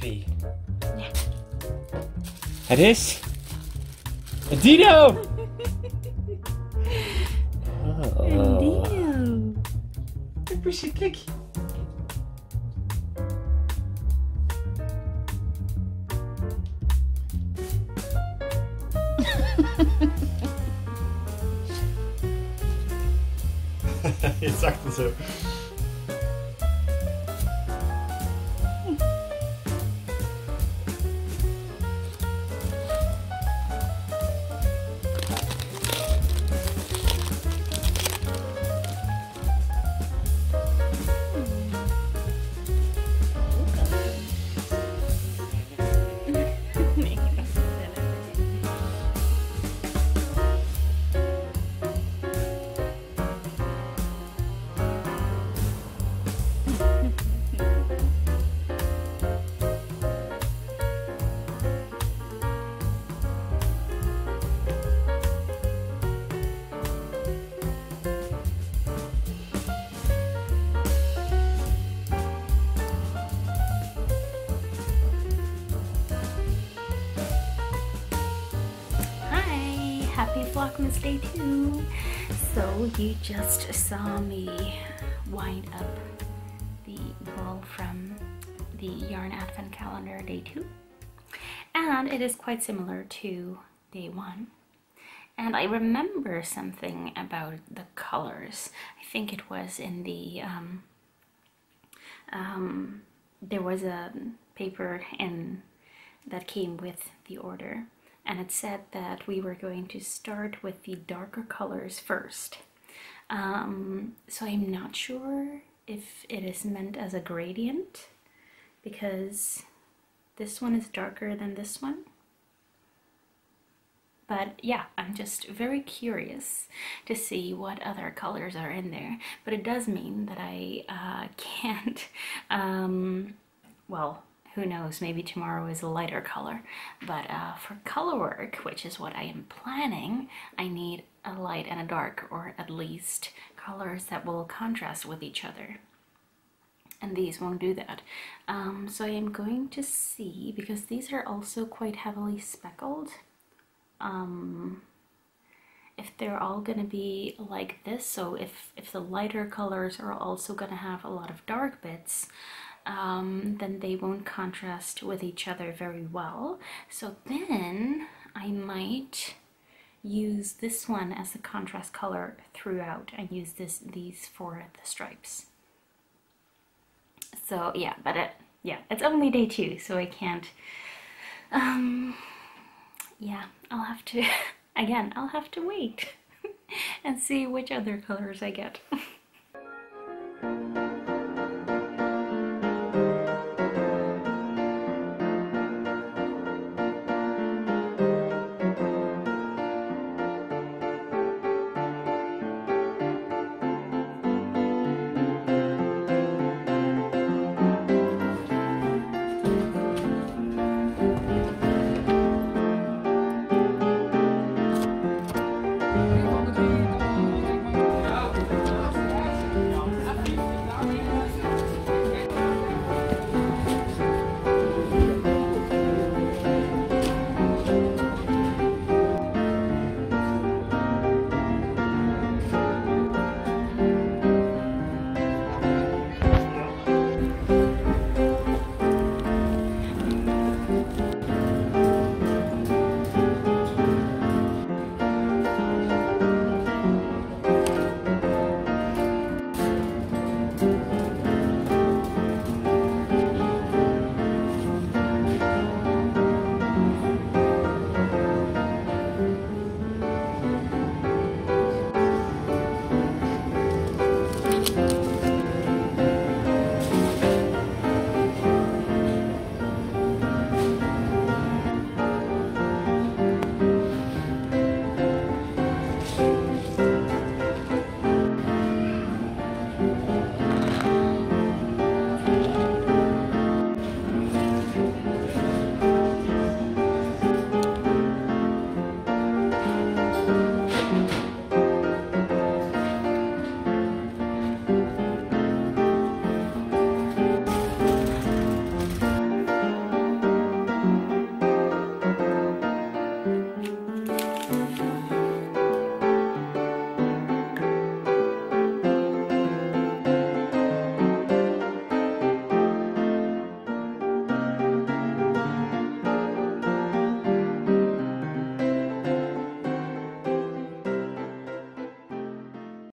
zombie. Het is... Een dino! Een dino. Kijk, Poesje, kijk. Je zag het zo. Vlogmas Day 2. So you just saw me wind up the ball from the Yarn Advent Calendar Day 2. And it is quite similar to Day 1. And I remember something about the colors. I think it was in the um, um, there was a paper in that came with the order and it said that we were going to start with the darker colors first um, so i'm not sure if it is meant as a gradient because this one is darker than this one but yeah, I'm just very curious to see what other colors are in there. But it does mean that I uh, can't, um, well, who knows, maybe tomorrow is a lighter color. But uh, for color work, which is what I am planning, I need a light and a dark, or at least colors that will contrast with each other and these won't do that. Um, so I am going to see, because these are also quite heavily speckled, um, if they're all going to be like this, so if, if the lighter colors are also going to have a lot of dark bits, um, then they won't contrast with each other very well. So then I might use this one as the contrast color throughout and use this these for the stripes. So yeah, but it yeah, it's only day two, so I can't um yeah, I'll have to again, I'll have to wait and see which other colors I get.